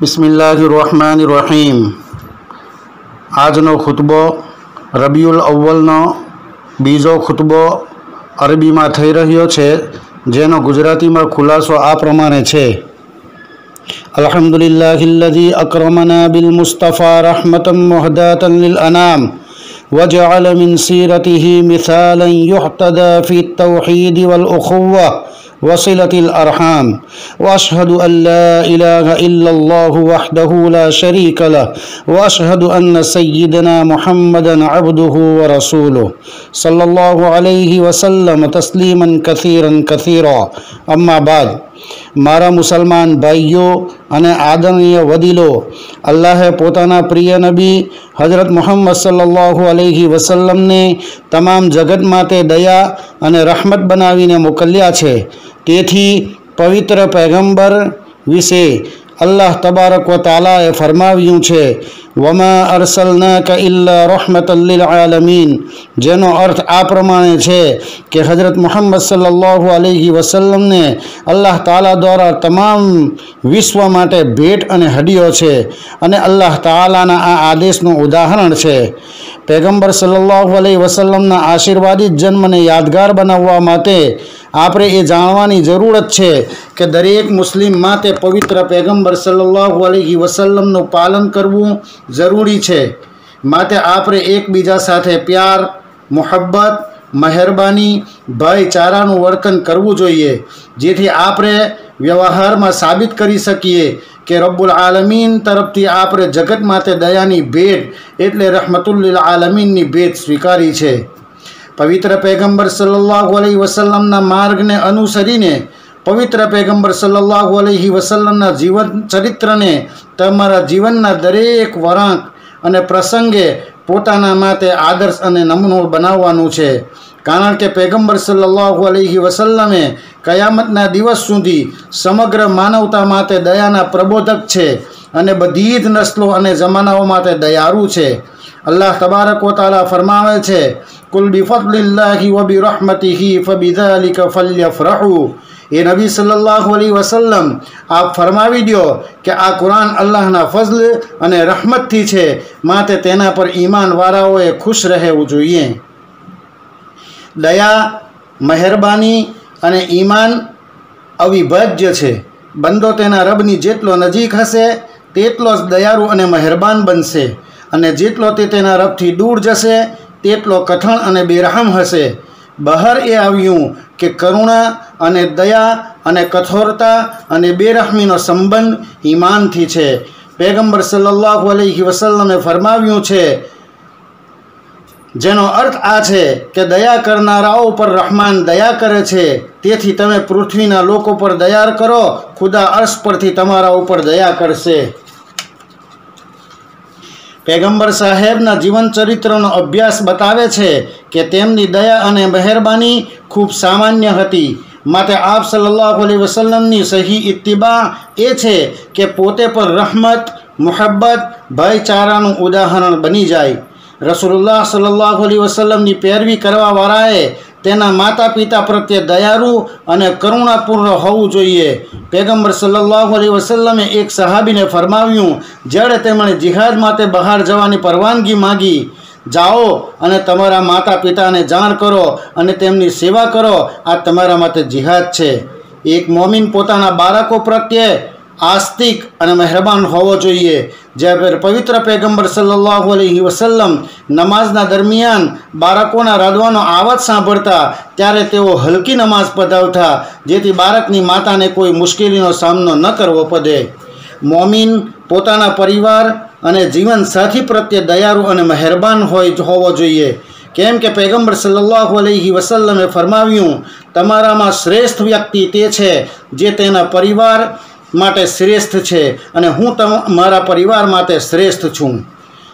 બિસ્મિલ્લાહ રહમાન રહીમ આજનો ખુતબો રબિયુલ અવ્વલનો બીજો ખુતબો અરબીમાં થઈ રહ્યો છે, જેનો ગુજરાતીમાં ખુલાસો આ પ્રમાણે છે. الحمد لله الذي أكرمنا بالمصطفى رحمة مهداة للأنام وجعل من سيرته مثالا يحتدى في التوحيد والأخوة وصلة الأرحام وأشهد أن لا إله إلا الله وحده لا شريك له وأشهد أن سيدنا محمدا عبده ورسوله صلى الله عليه وسلم تسليما كثيرا كثيرا أما بعد મારા મુસલમાન ભાઈઓ અને આદરણીય વડીલો, અલ્લાહે પોતાના પ્રિય નબી હજરત મોહમ્મદ સલ્લાહુ અલૈહી વસલ્લમને તમામ જગત માટે દયા અને રહમત બનાવીને મોકલ્યા છે. તેથી પવિત્ર પૈગંબર વિશે અલ્લાહ તબારક તાલાએ ફરમાવ્યું છે, વમા અરસલનાક ઇલ્લા રહમતલ લિલ આલમીન. જેનો અર્થ આ પ્રમાણે છે કે હજરત મુહમ્મદ સલ્લાહુ અલહી વસલ્લમને અલ્લાહ તાલા દ્વારા તમામ વિશ્વ માટે ભેટ અને હડિયો છે અને અલ્લાહ તાલાના આ આદેશનું ઉદાહરણ છે. પેગમ્બર સલ્લાહુ અલહી વસલ્લમના આશીર્વાદિત જન્મને યાદગાર બનાવવા માટે આપણે એ જાણવાની જરૂરત છે કે દરેક મુસ્લિમ માટે પવિત્ર પેગમ્બર સલ્લાહુ અલૈહી વસલ્લમનું પાલન કરવું જરૂરી છે. માટે આપણે એકબીજા સાથે પ્યાર, મોહબ્બત, મહેરબાની, ભાઈચારાનું વર્તન કરવું જોઈએ. જેથી આપણે વ્યવહારમાં સાબિત કરી શકીએ કે રબ્બુલ આલમીન તરફથી આપણે જગત માટે દયાની ભેટ એટલે રહમતુલ્લિલ આલમીનની ભેટ સ્વીકારી છે. પવિત્ર પેગંબર સલ્લાહુ અલહી વસલ્લમના માર્ગને અનુસરીને પવિત્ર પેગંબર સલ્લાહુ અલહી વસલ્લમના જીવન ચરિત્રને તમારા જીવનના દરેક વળાંક અને પ્રસંગે પોતાના માટે આદર્શ અને નમૂનો બનાવવાનું છે. કારણ કે પેગંબર સલ્લાહુ અલહી વસલ્લમે કયામતના દિવસ સુધી સમગ્ર માનવતા માટે દયાના પ્રબોધક છે અને બધી જ નસ્લો અને જમાનાઓ માટે દયાળુ છે. અલ્લાહ તબારક વતાલા ફરમાવે છે, કુલ બિફદલિલ્લાહી વ બિરહમતિહી ફબિધાલિકા ફલ્યફરહુ. એ નબી સલ્લાહુ અલી વસલ્લમ, આપ ફરમાવી દો કે આ કુરાન અલ્લાહના ફઝલ અને રહમતથી છે માટે તેના પર ઈમાનવાળાઓએ ખુશ રહેવું જોઈએ. દયા, મહેરબાની અને ઈમાન અવિભાજ્ય છે. બંદો તેના રબની જેટલો નજીક હશે, તેટલો જ દયાળુ અને મહેરબાન બનશે. અને જેટલો તે તેના રબથી દૂર જશે, તેટલો કઠણ અને બેરહમ હશે. બહાર એ આવ્યું કે કરુણા અને દયા અને કઠોરતા અને બેરહમીનો સંબંધ ઈમાનથી છે. પેગંબર સલ્લાહુ અલૈહી વસલ્લમે ફરમાવ્યું છે, જેનો અર્થ આ છે કે દયા કરનારાઓ પર રહમાન દયા કરે છે. તેથી તમે પૃથ્વીના લોકો પર દયા કરો, ખુદા અર્શ પરથી તમારા ઉપર દયા કરશે. પેગંબર સાહેબના જીવન ચરિત્રનો અભ્યાસ બતાવે છે કે તેમની દયા અને મહેરબાની ખૂબ સામાન્ય હતી. માટે આપ સલ્લાહુ અલૈહી વસલ્લમની સહી ઇત્તિબા એ છે કે પોતે પર રહમત, મુહબ્બત, ભાઈચારાનું ઉદાહરણ બની જાય. રસુલ્લાહ સલ્લાહ અલૈહી વસલ્લમની પેરવી કરવાવાળાએ તેના માતા પિતા પ્રત્યે દયાળુ અને કરુણાપૂર્ણ હોવું જોઈએ. પેગમ્બર સલ્લાહુ અલૈહી વસલ્લમે એક સહાબીને ફરમાવ્યું જ્યારે તેમણે જિહાદ માટે બહાર જવાની પરવાનગી માગી. જાઓ અને તમારા માતા પિતાને જાણ કરો અને તેમની સેવા કરો. આ તમારા માટે જિહાદ છે. એક મોમિન પોતાના બાળકો પ્રત્યે આસ્તિક અને મહેરબાન હોવો જોઈએ. જ્યારે પવિત્ર પેગંબર સલ્લાહુ અલૈહી વસલ્લમ નમાઝના દરમિયાન બાળકોના રડવાનો આવાજ સાંભળતા ત્યારે તેઓ હલકી નમાઝ પધાવતા, જેથી બાળકની માતાને કોઈ મુશ્કેલીનો સામનો ન કરવો પડે. મોમિન પોતાના પરિવાર અને જીવન સાથી પ્રત્યે દયાળુ અને મહેરબાન હોય હોવો જોઈએ. કેમ કે પેગમ્બર સલ્લાહુ અલૈહી વસલ્લમે ફરમાવ્યું, તમારામાં શ્રેષ્ઠ વ્યક્તિ તે છે જે તેના પરિવાર માટે શ્રેષ્ઠ છે અને હું મારા પરિવાર માટે શ્રેષ્ઠ છું.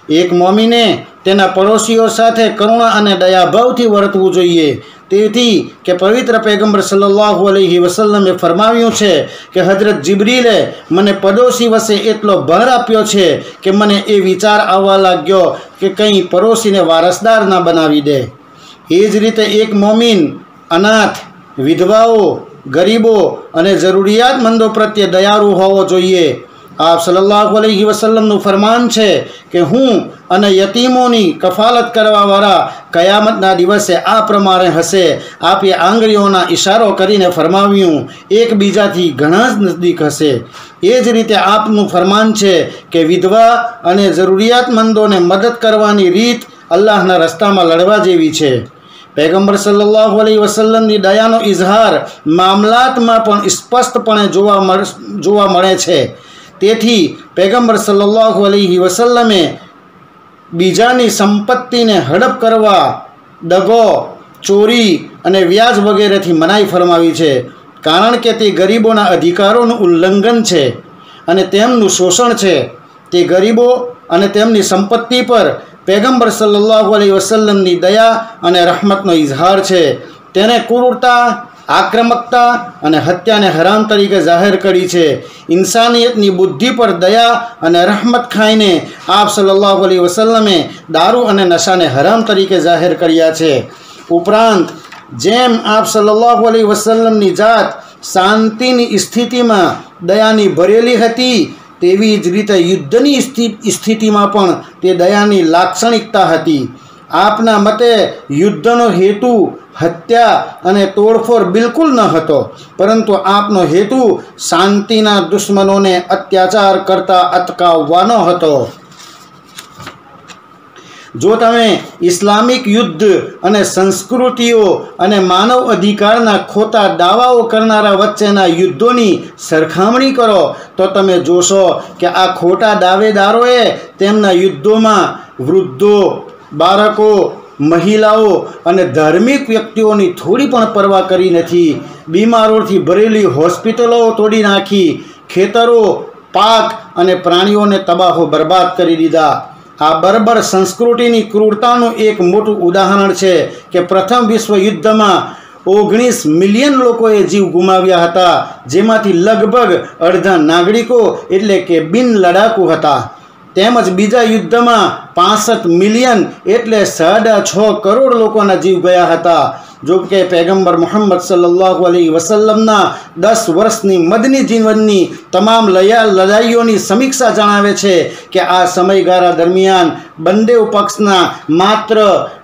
એક મોમીને તેના પડોશીઓ સાથે કરુણા અને દયાભાવથી વર્તવું જોઈએ. તેથી કે પવિત્ર પૈગંબર સલ્લાહુ અલૈહિ વસલ્લમે ફરમાવ્યું છે કે હજરત જિબ્રીલે મને પડોશી વસે એટલો ભાર આપ્યો છે કે મને એ વિચાર આવવા લાગ્યો કે કંઈ પડોશીને વારસદાર ના બનાવી દે. એ જ રીતે એક મોમીન અનાથ, વિધવાઓ ગરીબો અને જરૂરિયાતમંદો પ્રત્યે દયાળુ હોવો જોઈએ. આપ સલ્લાહુ અલૈહિ વસલ્લમનું ફરમાન છે કે હું અને યતીમોની કફાલત કરવાવાળા કયામતના દિવસે આ પ્રમાણે હશે. આપે આંગળીઓના ઇશારો કરીને ફરમાવ્યું એકબીજાથી ઘણા જ નજદીક હશે. એ જ રીતે આપનું ફરમાન છે કે વિધવા અને જરૂરિયાતમંદોને મદદ કરવાની રીત અલ્લાહના રસ્તામાં લડવા જેવી છે. પૈગંબર સલ્લાહુ અલૈhi વસલ્લમની દયાનો ઇઝહાર મામલાતમાં પણ સ્પષ્ટપણે જોવા મળ, જોવા મળે છે. તેથી પેગમ્બર સલ્લાહુ અલૈહિ વસલ્લમે બીજાની સંપત્તિને હડપ કરવા, દગો, ચોરી અને વ્યાજ વગેરેથી મનાઈ ફરમાવી છે. કારણ કે તે ગરીબોના અધિકારોનું ઉલ્લંઘન છે અને તેમનું શોષણ છે. તે ગરીબો અને તેમની સંપત્તિ પર પેગંબર સલ્લાહુ અલી વસલ્લમની દયા અને રહમતનો ઇઝહાર છે. તેને ક્રૂરતા, આક્રમકતા અને હત્યાને હરામ તરીકે જાહેર કરી છે. ઇન્સાનિયતની બુદ્ધિ પર દયા અને રહમત ખાઈને આપ સલ્લાહુ અલી વસલ્લમે દારૂ અને નશાને હરામ તરીકે જાહેર કર્યા છે. ઉપરાંત, જેમ આપ સલ્લાહુ અલી વસલ્લમની જાત શાંતિની સ્થિતિમાં દયાની ભરેલી હતી તેવી જ રીતે યુદ્ધની સ્થિતિમાં પણ તે દયાની લાક્ષણિકતા હતી. આપના મતે યુદ્ધનો હેતુ હત્યા અને તોડફોડ બિલકુલ ન હતો, પરંતુ આપનો હેતુ શાંતિના દુશ્મનોને અત્યાચાર કરતા અટકાવવાનો હતો. જો તમે ઇસ્લામિક યુદ્ધ અને સંસ્કૃતિઓ અને માનવ અધિકારના ખોટા દાવાઓ કરનારા વચ્ચેના યુદ્ધોની સરખામણી કરો, તો તમે જોશો કે આ ખોટા દાવેદારોએ તેમના યુદ્ધોમાં વૃદ્ધો, બાળકો, મહિલાઓ અને ધાર્મિક વ્યક્તિઓની થોડી પણ પરવા કરી નથી. બીમારોથી ભરેલી હોસ્પિટલો તોડી નાખી, ખેતરો, પાક અને પ્રાણીઓને તબાહો બરબાદ કરી દીધા. આ બર્બર સંસ્કૃતિની ક્રૂરતાનું એક મોટું ઉદાહરણ છે કે પ્રથમ વિશ્વ યુદ્ધમાં ઓગણીસ મિલિયન લોકોએ જીવ ગુમાવ્યા હતા, જેમાંથી લગભગ અડધા નાગરિકો એટલે કે બિન લડાકુ હતા. તેમજ બીજા યુદ્ધમાં પાસઠ મિલિયન એટલે સાડા છ કરોડ લોકોના જીવ ગયા હતા. જો કે પેગમ્બર મોહમ્મદ સલ્લાહ અલી વસલ્લમના દસ વર્ષની મદની જીવનની તમામ લયા, લડાઈઓની સમીક્ષા જણાવે છે કે આ સમયગાળા દરમિયાન બંને પક્ષના માત્ર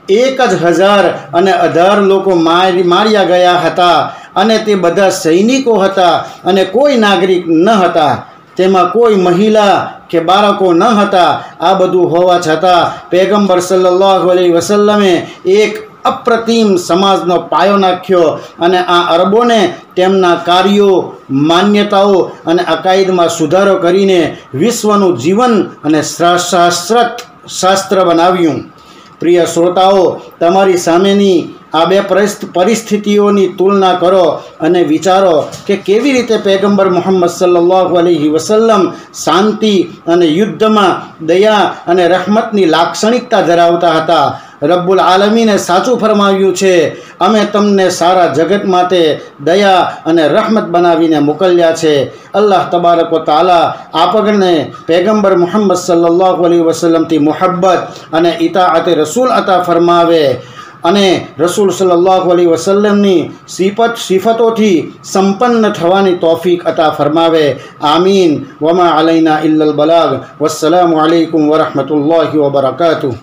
એક જ હજાર અને અઢાર લોકો માર્યા ગયા હતા અને તે બધા સૈનિકો હતા અને કોઈ નાગરિક ન હતા. તેમાં કોઈ મહિલા કે બાળકો ન હતા. આ બધું હોવા છતાં પેગમ્બર સલ્લાહ અલી વસલ્લમે એક અપ્રતિમ સમાજનો પાયો નાખ્યો અને આ અરબોને તેમના કાર્યો, માન્યતાઓ અને અકાયદમાં સુધારો કરીને વિશ્વનું જીવન અને શાસ્ત્રત શાસ્ત્ર બનાવ્યું. પ્રિય શ્રોતાઓ, તમારી સામેની આ બે પરિસ્થિતિઓની તુલના કરો અને વિચારો કે કેવી રીતે પેગંબર મોહમ્મદ સલ્લાહ અલહી વસલ્લમ શાંતિ અને યુદ્ધમાં દયા અને રહમતની લાક્ષણિકતા ધરાવતા હતા. રબ્બુલ આલમીને સાચું ફરમાવ્યું છે, અમે તમને સારા જગત માટે દયા અને રહમત બનાવીને મોકલ્યા છે. અલ્લાહ તબારક તાલા આપણને પેગંબર મોહમ્મદ સલ્લાહુ અલી વસલમથી મુહબ્બત અને ઇતાઅતે રસૂલ અતા ફરમાવે અને રસૂલ સલ્લાહુ અલી વસલ્લમની સિફત સિફતોથી સંપન્ન થવાની તોફીક અતા ફરમાવે. આમીન. વમા અલૈના ઇલ્લલ બલાગ. વસ્સલામુ અલૈકુમ વરહમતુલ્લાhi વબરકાતુહ.